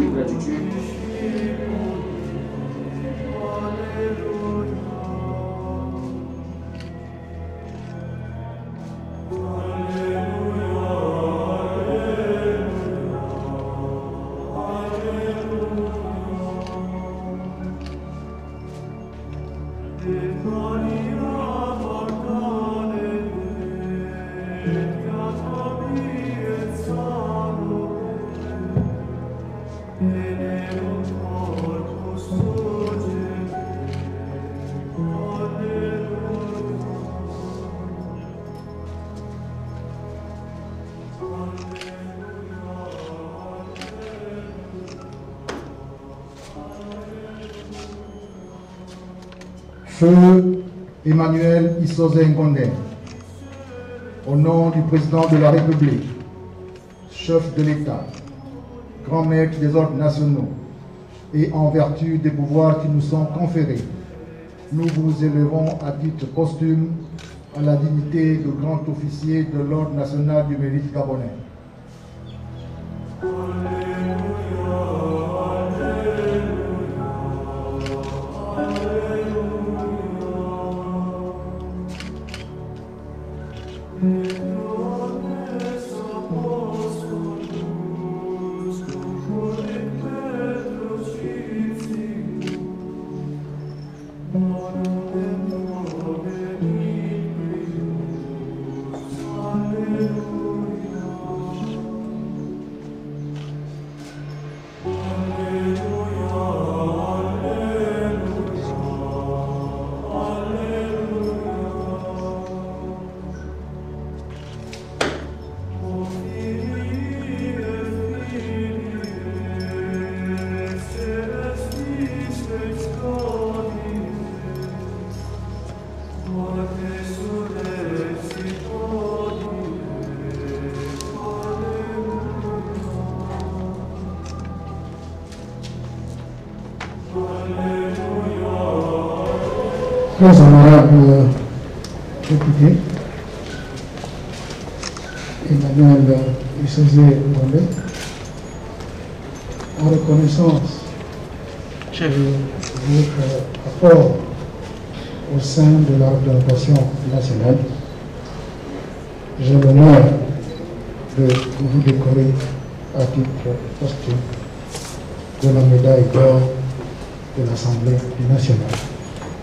in gratitude. Alleluia, Alleluia, Alleluia. Feu Emmanuel Issoze Ngonde, au nom du président de la République, chef de l'État, grand maître des ordres nationaux, et en vertu des pouvoirs qui nous sont conférés, nous vous élevons à titre posthume à la dignité de grand officier de l'Ordre national du mérite gabonais. Hallelujah. Chers honorables députés, Emmanuel Issoze Ngombe, en reconnaissance de votre apport au sein de la représentation nationale, j'ai l'honneur de vous décorer à titre posthume de la médaille d'or de l'Assemblée nationale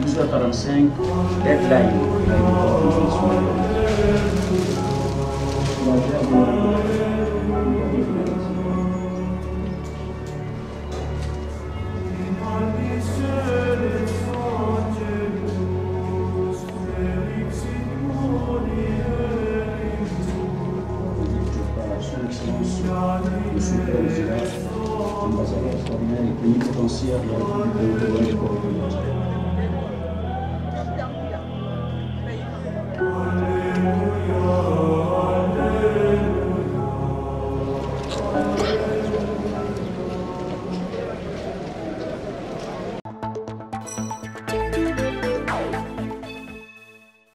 545 deadline. Isso é o direto,